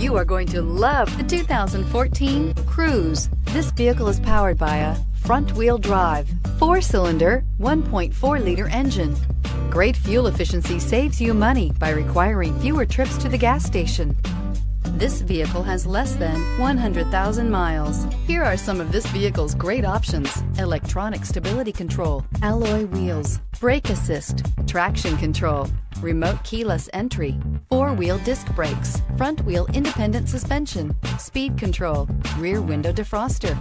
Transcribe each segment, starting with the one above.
You are going to love the 2014 Cruze. This vehicle is powered by a front-wheel drive, four-cylinder, 1.4-liter engine. Great fuel efficiency saves you money by requiring fewer trips to the gas station. This vehicle has less than 100,000 miles. Here are some of this vehicle's great options. Electronic stability control, alloy wheels, brake assist, traction control, remote keyless entry, four-wheel disc brakes, front wheel independent suspension, speed control, rear window defroster.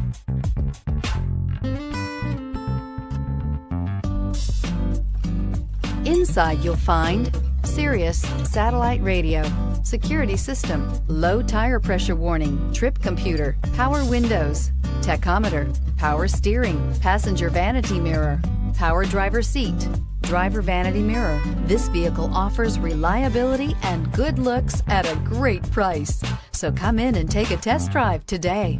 Inside you'll find Sirius satellite radio, security system, low tire pressure warning, trip computer, power windows, tachometer, power steering, passenger vanity mirror, power driver seat, driver vanity mirror. This vehicle offers reliability and good looks at a great price. So come in and take a test drive today.